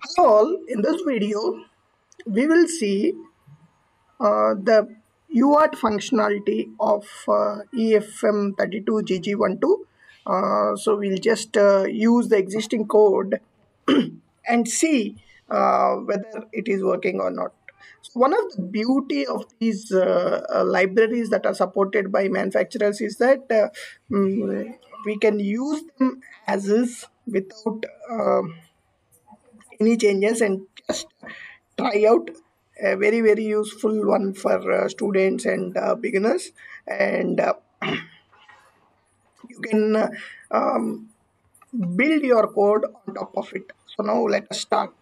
Hello all, in this video we will see uh, the UART functionality of uh, EFM32GG12 uh, so we'll just uh, use the existing code and see uh, whether it is working or not. So one of the beauty of these uh, libraries that are supported by manufacturers is that mm, we can use them as is without any changes and just try out a very very useful one for uh, students and uh, beginners. And uh, you can uh, um, build your code on top of it. So now let us start.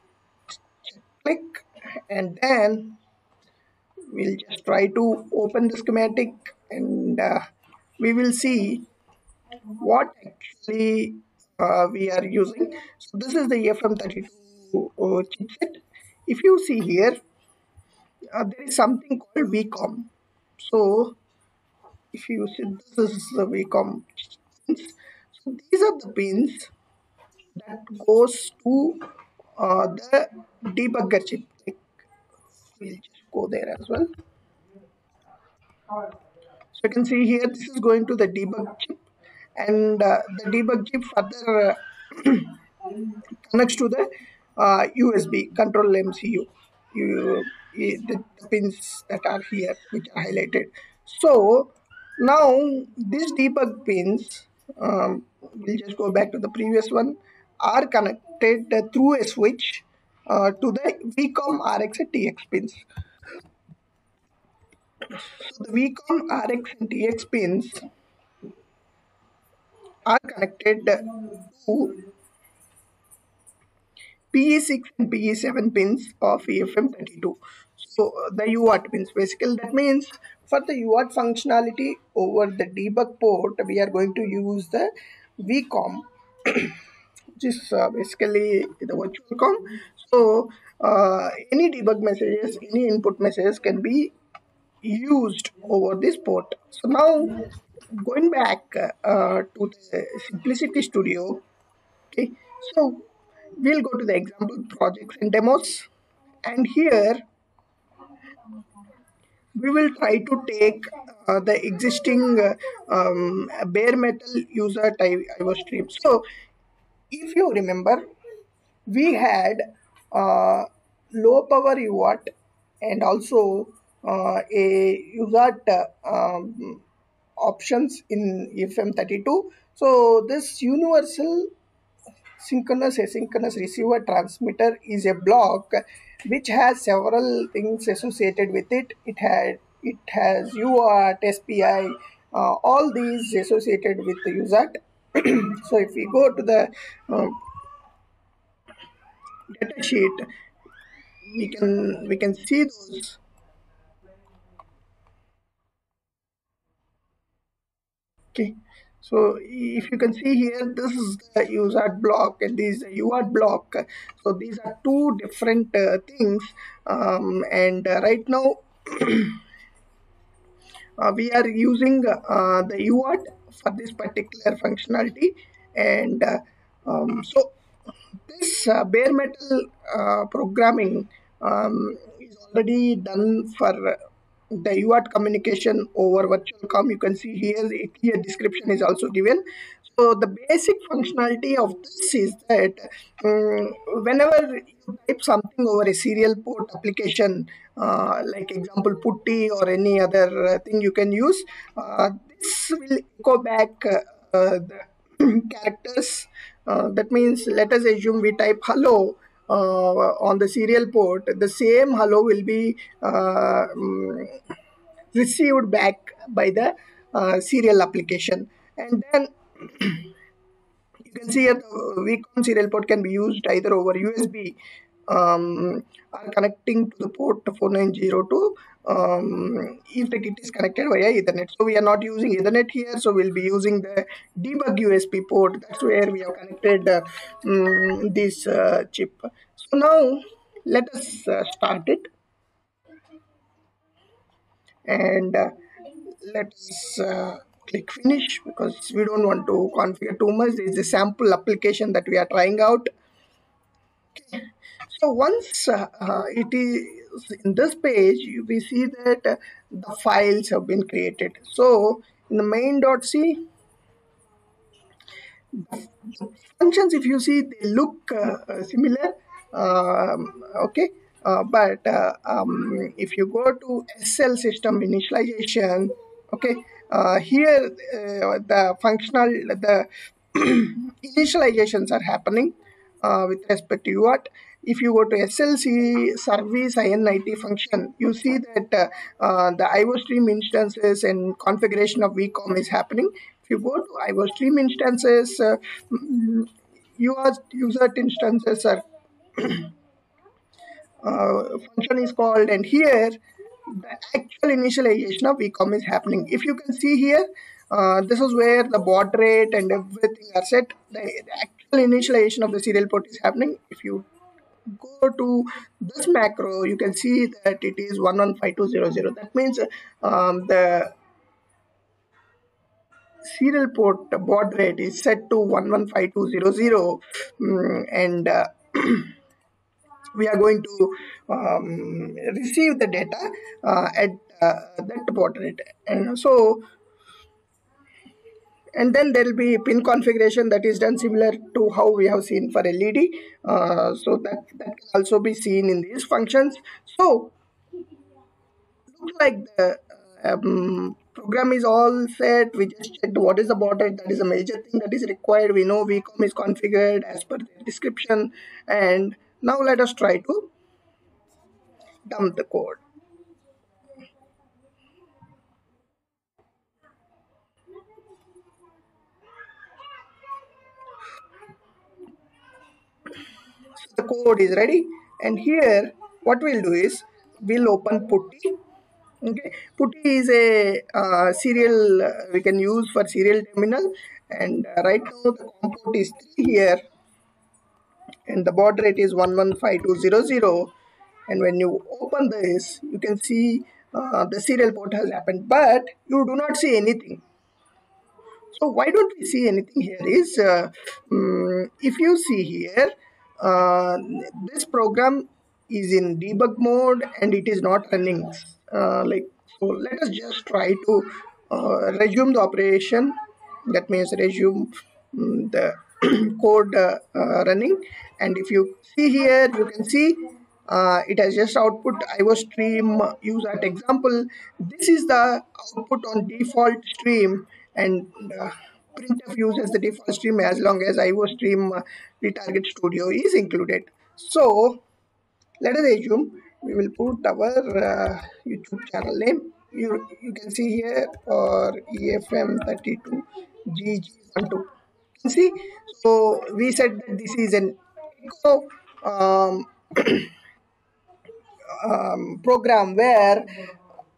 Click and then we'll just try to open the schematic and uh, we will see what actually uh, we are using. So this is the EFM32 uh, chipset if you see here uh, there is something called VCOM so if you see this is the VCOM pins. so these are the pins that goes to uh, the debugger chip. We'll just go there as well. So you can see here this is going to the debug chip. And uh, the debug chip further uh, connects to the uh, USB control MCU you, the pins that are here which are highlighted. So now these debug pins um, we'll just go back to the previous one are connected through a switch uh, to the VCOM RX and TX pins. So the VCOM RX and TX pins are connected to PE6 and PE7 pins of EFM32. So the UART pins basically that means for the UART functionality over the debug port we are going to use the VCOM which is uh, basically the virtual com. So uh, any debug messages, any input messages can be used over this port. So now going back uh, to the Simplicity Studio, okay. So we'll go to the example projects and demos, and here we will try to take uh, the existing uh, um, bare metal user type stream. So if you remember, we had uh, low power UART and also uh, a UART um, options in FM32. So this universal synchronous asynchronous receiver transmitter is a block which has several things associated with it. It had it has UART, SPI, uh, all these associated with the UART. so if we go to the uh, data sheet, we can we can see those Okay, so if you can see here, this is the UART block and this is the UART block. So these are two different uh, things. Um, and uh, right now, uh, we are using uh, the UART for this particular functionality. And uh, um, so this uh, bare metal programming um, is already done for the UART communication over virtual com. You can see here a clear description is also given. So the basic functionality of this is that um, whenever you type something over a serial port application, uh, like example putty or any other uh, thing you can use, uh, this will go back uh, the characters. Uh, that means let us assume we type hello on the serial port, the same hello will be uh, mm, received back by the uh, serial application. And then you can see here the VCOM serial port can be used either over USB um, or connecting to the port 4902 um, if the kit is connected via Ethernet. So we are not using Ethernet here, so we'll be using the debug USB port. That's where we have connected uh, mm, this uh, chip. So now let us uh, start it and uh, let's uh, click finish because we don't want to configure too much. This is a sample application that we are trying out. so once uh, uh, it is in this page, we see that uh, the files have been created. So in the main.c, functions, if you see, they look similar. Um, okay, uh, but uh, um, if you go to SL system initialization, okay, uh, here the functional the initializations are happening with respect to what if you go to SLC service init function, you see that uh, uh, the IOStream instances and configuration of VCOM is happening. If you go to IOStream instances, uh, user instances are function is called and here the actual initialization of VCOM is happening. If you can see here, uh, this is where the baud rate and everything are set. The, the actual initialization of the serial port is happening. If you go to this macro, you can see that it is 115200. That means um, the serial port baud rate is set to 115200 um, and uh, we are going to um, receive the data uh, at uh, that rate and so and then there will be pin configuration that is done similar to how we have seen for LED uh, so that, that can also be seen in these functions. So looks like the um, program is all set. We just checked what is the rate that is a major thing that is required. We know vcom is configured as per the description. And now let us try to dump the code. The code is ready. And here what we'll do is we'll open putty. Okay? Putty is a uh, serial uh, we can use for serial terminal. And uh, right now the COM port is 3 here and the baud rate is 115200 and when you open this you can see uh, the serial port has happened but you do not see anything. So why don't we see anything here is um, if you see here uh, this program is in debug mode and it is not running. Uh, like so let us just try to uh, resume the operation. That means resume um, the code uh, uh, running. And if you see here you can see uh, it has just output iostream USART example. This is the output on default stream and printf uses the default stream as long as iostream uh, retarget stdio is included. So let us assume we will put our uh, youtube channel name. You you can see here or efm32gg12 see? So we said that this is an echo um, um, program where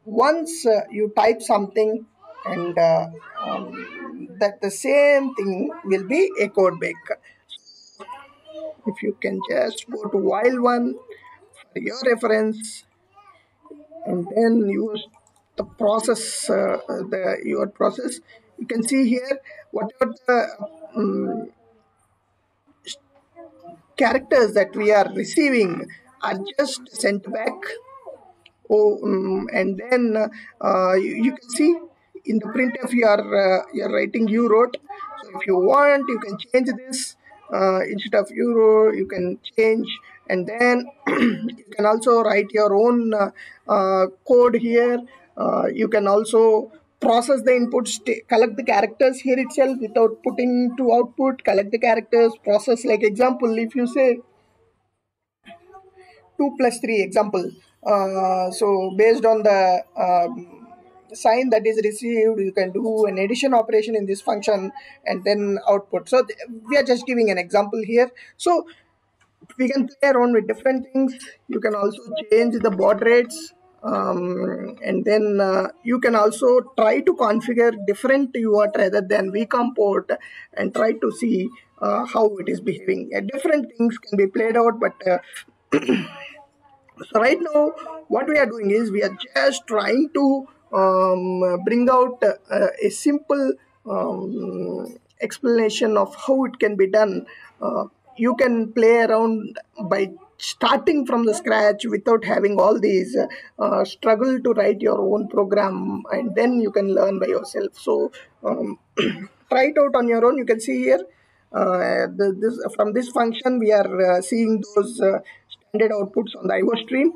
once uh, you type something and uh, um, that the same thing will be echoed back if you can just go to while one for your reference and then use the process uh, the your process. You can see here whatever the um, characters that we are receiving are just sent back. Oh um, and then uh, you, you, can see in the printf you are uh, writing you wrote. So if you want you can change this. Uh, instead of euro you can change. And then you can also write your own uh, uh, code here. Uh, you can also process the inputs collect the characters here itself without putting to output collect the characters process like example if you say 2 plus 3 example uh, so based on the um, sign that is received you can do an addition operation in this function and then output. So we are just giving an example here. So we can play around with different things. You can also change the baud rates um, and then uh, you can also try to configure different UART rather than VCOM port and try to see uh, how it is behaving. Uh, different things can be played out, but uh, so right now what we are doing is we are just trying to um, bring out uh, a simple um, explanation of how it can be done. Uh, you can play around by starting from the scratch without having all these uh, struggle to write your own program and then you can learn by yourself. So um, try it out on your own. You can see here uh, the, this from this function we are uh, seeing those uh, standard outputs on the iostream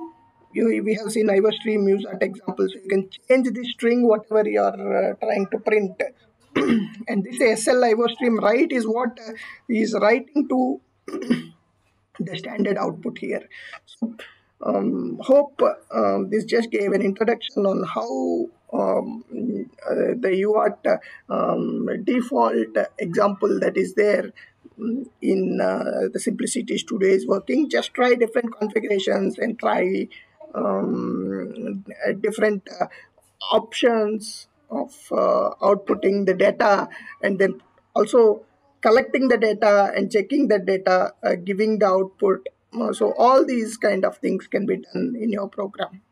you, we have seen iostream USART example. So you can change the string whatever you are uh, trying to print. And this sl iostream write is what uh, is writing to the standard output here. So, um, hope um, this just gave an introduction on how um, uh, the UART um, default example that is there in uh, the Simplicity Studio is working. Just try different configurations and try um, different uh, options of uh, outputting the data and then also collecting the data and checking the data, uh, giving the output. So all these kind of things can be done in your program.